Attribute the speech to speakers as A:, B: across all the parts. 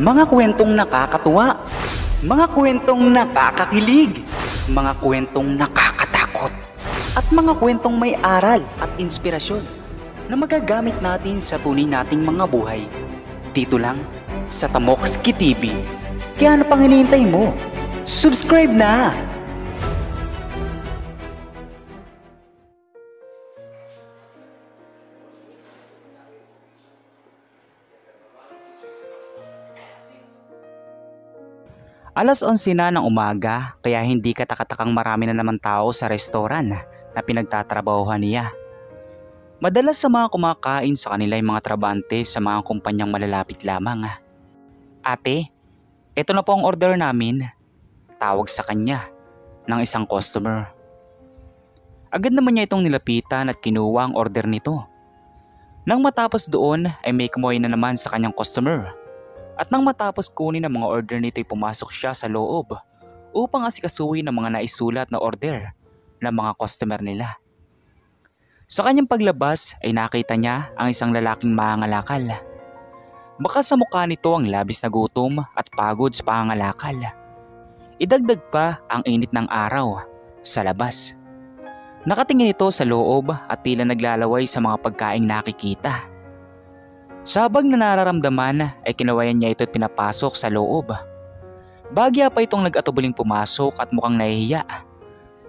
A: Mga kwentong nakakatuwa, mga kwentong nakakakilig, mga kwentong nakakatakot, at mga kwentong may aral at inspirasyon na magagamit natin sa tunay nating mga buhay. Dito lang sa Tamokski TV. Kaya ano pang hinihintay mo? Subscribe na! Alas 11 na ng umaga kaya hindi katakatakang marami na naman tao sa restoran na pinagtatrabahuhan niya. Madalas sa mga kumakain sa kanila yung mga trabante sa mga kumpanyang malalapit lamang. Ate, ito na po ang order namin. Tawag sa kanya ng isang customer. Agad naman niya itong nilapitan at kinuha ang order nito. Nang matapos doon ay may kumoy na naman sa kanyang customer. At nang matapos kunin ang mga order nito ay pumasok siya sa loob upang asikasuhin ang mga naisulat na order ng mga customer nila. Sa kanyang paglabas ay nakita niya ang isang lalaking mangangalakal. Baka sa mukha nito ang labis na gutom at pagod sa pangangalakal. Idagdag pa ang init ng araw sa labas. Nakatingin ito sa loob at tila naglalaway sa mga pagkaing nakikita. Sabag na nararamdaman ay kinawayan niya ito at pinapasok sa loob. Bagya pa itong nag-atubuling pumasok at mukhang nahihiya.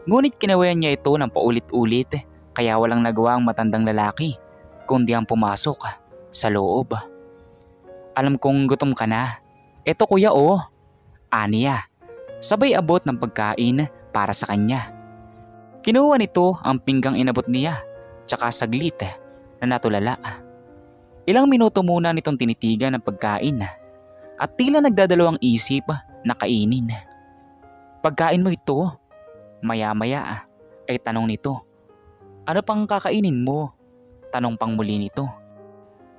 A: Ngunit kinawayan niya ito ng paulit-ulit kaya walang nagawa ang matandang lalaki kundi ang pumasok sa loob. Alam kong gutom ka na. Eto kuya oh. Aniya. Sabay abot ng pagkain para sa kanya. Kinuha nito ang pinggang inabot niya tsaka saglit na natulala. Ilang minuto muna nitong tinitigan ang pagkain at tila nagdadalawang isip na kainin. Pagkain mo ito, maya-maya ay tanong nito. Ano pang kakainin mo? Tanong pang muli nito.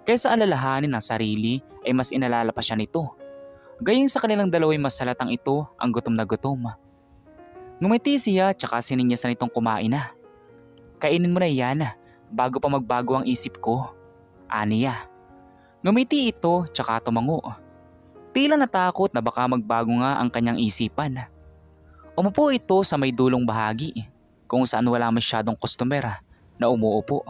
A: Kaysa alalahanin ang sarili ay mas inalala pa siya nito. Gayong sa kanilang dalaway mas salatang ito ang gutom na gutom. Ngumiti siya tsaka sininyasa nitong kumain na. Kainin mo na yan bago pa magbago ang isip ko. Aniya. Ngumiti ito tsaka tumango. Tila natakot na baka magbago nga ang kanyang isipan. Umupo ito sa may dulong bahagi kung saan wala masyadong customer na umuupo.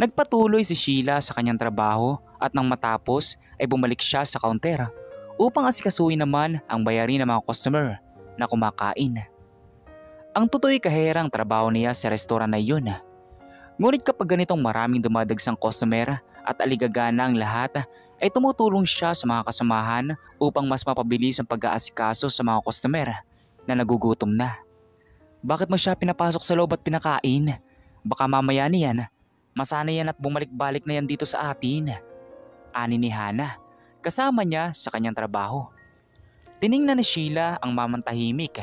A: Nagpatuloy si Sheila sa kanyang trabaho at nang matapos ay bumalik siya sa counter upang asikasuhin naman ang bayarin ng mga customer na kumakain. Ang tutoy kaherang trabaho niya sa restoran na iyon Ngunit kapag ganitong maraming dumadagsang customer at aligagana ang lahat, ay tumutulong siya sa mga kasamahan upang mas mapabilis ang pag-aasikaso sa mga customer na nagugutom na. Bakit mo siya pinapasok sa loob at pinakain? Baka mamaya niyan, masana yan at bumalik-balik na yan dito sa atin. Ani ni Hana, kasama niya sa kanyang trabaho. Tiningnan ni Sheila ang mamantahimik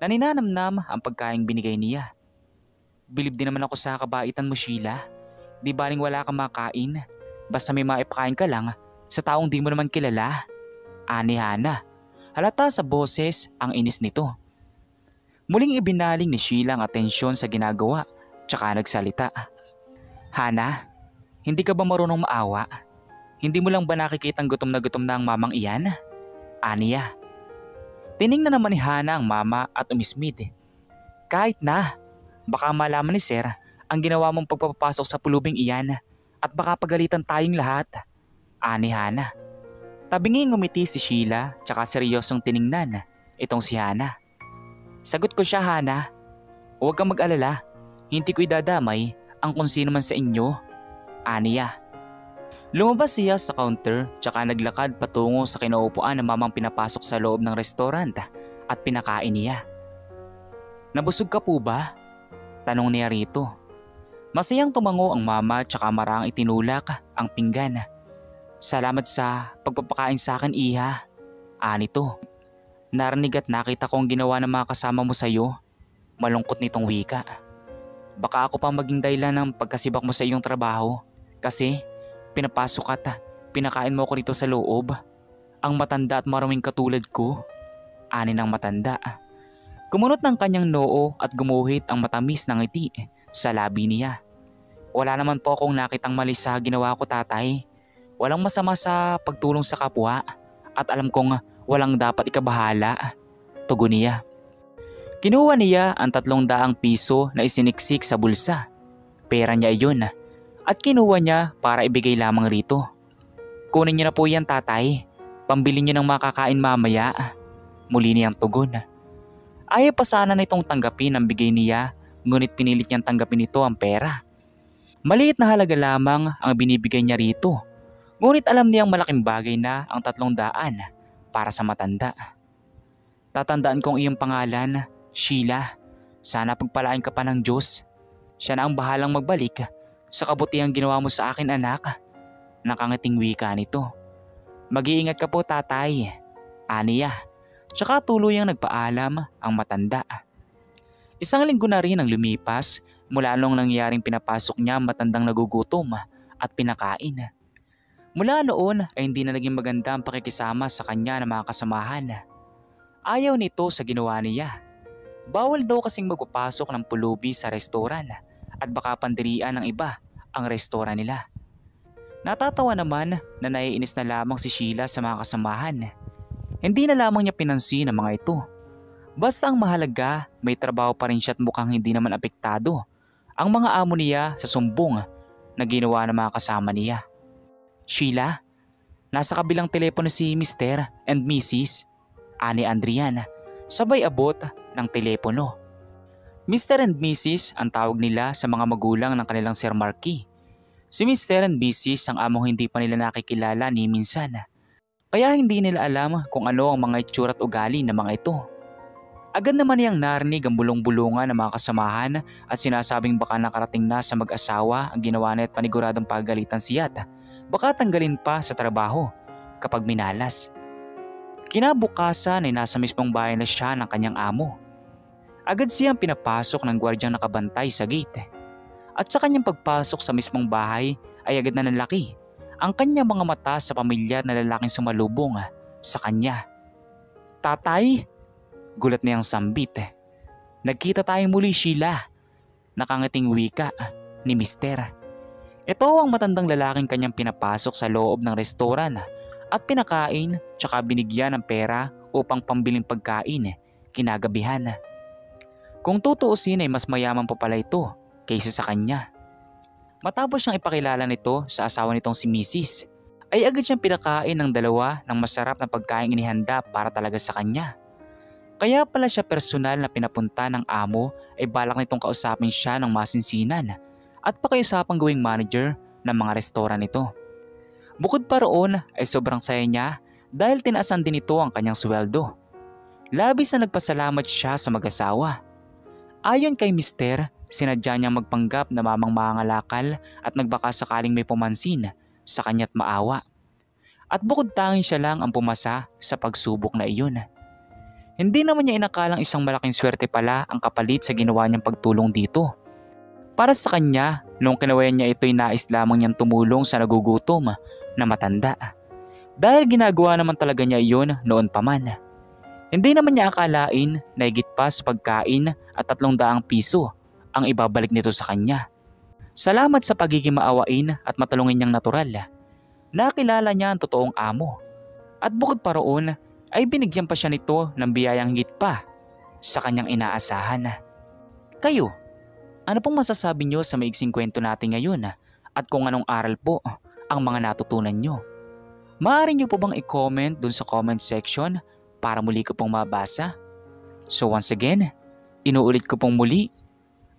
A: na ninanamnam ang pagkaing binigay niya. Bilib din naman ako sa kabaitan mo Sheila. Di baling wala kang makain. Basta may maipakain ka lang sa taong di mo naman kilala. Ani Hana. Halata sa boses ang inis nito. Muling ibinaling ni Sheila ang atensyon sa ginagawa tsaka nagsalita. Hana, hindi ka ba marunong maawa? Hindi mo lang ba nakikita ang gutom na gutom na ang mamang iyan? Aniya. Tiningnan naman ni Hana ang mama at umismid. Kahit na, Baka malaman ni Sir ang ginawa mong pagpapasok sa pulubing iyan at baka pagalitan tayong lahat. Ani Hana. Tabingi ngumiti si Sheila tsaka seryosong tiningnan itong si Hana. Sagot ko siya Hana. Huwag kang mag-alala. Hindi ko idadamay ang kung sino man sa inyo. Aniya. Lumabas siya sa counter tsaka naglakad patungo sa kinaupuan ng mamang pinapasok sa loob ng restaurant at pinakain niya. Nabusog ka po ba? Tanong niya rito. Masayang tumango ang mama tsaka marang itinulak ang pinggan. Salamat sa pagpapakain sa akin iha. Anito. Narinig at nakita ko ang ginawa ng mga kasama mo sa'yo. Malungkot nitong wika. Baka ako pa maging dahilan ng pagkasibak mo sa iyong trabaho. Kasi pinapasok at pinakain mo ako rito sa loob. Ang matanda at maraming katulad ko. Ani ng matanda. Kumunot ng kanyang noo at gumuhit ang matamis ng ngiti sa labi niya. Wala naman po akong nakitang mali sa ginawa ko tatay. Walang masama sa pagtulong sa kapwa. at alam kong walang dapat ikabahala. Tugon niya. Kinuha niya ang tatlong daang piso na isiniksik sa bulsa. Pera niya iyon at kinuha niya para ibigay lamang rito. Kunin niyo na po yan tatay. Pambili niyo ng makakain mamaya. Muli niyang tugon. Ayaw pa sana nitong tanggapin ang bigay niya ngunit pinilit niyang tanggapin ito ang pera. Maliit na halaga lamang ang binibigay niya rito. Ngunit alam niyang malaking bagay na ang tatlong daan para sa matanda. Tatandaan kong iyong pangalan, Sheila. Sana pagpalain ka pa ng Diyos. Siya na ang bahalang magbalik sa kabutihang ginawa mo sa akin anak. Nakangiting wika nito. Mag-iingat ka po tatay. Aniya. Tsaka tuluyang nagpaalam ang matanda. Isang linggo na rin ang lumipas mula nung nangyaring pinapasok niya matandang nagugutom at pinakain. Mula noon ay hindi na naging maganda ang pakikisama sa kanya ng mga kasamahan. Ayaw nito sa ginawa niya. Bawal daw kasing magpapasok ng pulubi sa restoran at baka pandirian ng iba ang restoran nila. Natatawa naman na naiinis na lamang si Sheila sa mga kasamahan. Hindi na lamang niya pinansin ang mga ito. Basta ang mahalaga, may trabaho pa rin siya at mukhang hindi naman apektado ang mga amo niya sa sumbong na ginawa ng mga kasama niya. Sheila, nasa kabilang telepono si Mr. and Mrs. Ani Andrian, sabay abot ng telepono. Mr. and Mrs. ang tawag nila sa mga magulang ng kanilang Sir Marky. Si Mr. and Mrs. ang among hindi pa nila nakikilala ni minsan. Kaya hindi nila alam kung ano ang mga itsura at ugali ng mga ito. Agad naman niyang narinig ang bulong-bulungan ng mga kasamahan at sinasabing baka nakarating na sa mag-asawa ang ginawa niya at paniguradong pagalitan siya at baka tanggalin pa sa trabaho kapag minalas. Kinabukasan ay nasa mismong bahay na siya ng kanyang amo. Agad siyang pinapasok ng gwardyang nakabantay sa gate. At sa kanyang pagpasok sa mismong bahay ay agad na nalaki ang kanyang mga mata sa pamilyar na lalaking sumalubong sa kanya. Tatay, Gulat niyang sambit. Nagkita tayong muli Sheila. Nakangating wika ni Mister. Ito ang matandang lalaking kanyang pinapasok sa loob ng restoran at pinakain tsaka binigyan ng pera upang pambiling pagkain kinagabihan. Kung tutuusin ay mas mayaman pa pala ito kaysa sa kanya. Matapos siyang ipakilala nito sa asawa nitong si Mrs. ay agad siyang pinakain ng dalawa ng masarap na pagkain inihanda para talaga sa kanya. Kaya pala siya personal na pinapunta ng amo ay balak nitong kausapin siya ng masinsinan at pakiusapang gawing manager ng mga restoran nito. Bukod pa roon ay sobrang saya niya dahil tinaasan din ito ang kanyang sweldo. Labis na nagpasalamat siya sa mag-asawa. Ayon kay Mister, sinadya niyang magpanggap na mamang mangalakal at nagbaka sakaling may pumansin sa kanya't maawa. At bukod tanging siya lang ang pumasa sa pagsubok na iyon. Hindi naman niya inakalang isang malaking swerte pala ang kapalit sa ginawa niyang pagtulong dito. Para sa kanya, nung kinawayan niya ito'y nais lamang niyang tumulong sa nagugutom na matanda. Dahil ginagawa naman talaga niya iyon noon pa man. Hindi naman niya akalain na higit pa sa pagkain at tatlong daang piso ang ibabalik nito sa kanya. Salamat sa pagiging maawain at matalungin niyang natural. Nakilala niya ang totoong amo. At bukod pa roon ay binigyan pa siya nito ng biyayang higit pa sa kanyang inaasahan. Kayo, ano pong masasabi nyo sa maiksing kwento natin ngayon at kung anong aral po ang mga natutunan nyo? Maaari nyo po bang i-comment dun sa comment section para muli ko pong mabasa? So once again, inuulit ko pong muli,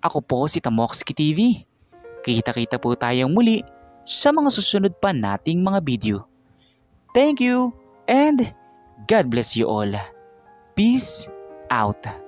A: ako po si Tamoxki TV. Kita-kita po tayong muli sa mga susunod pa nating mga video. Thank you and God bless you all. Peace out.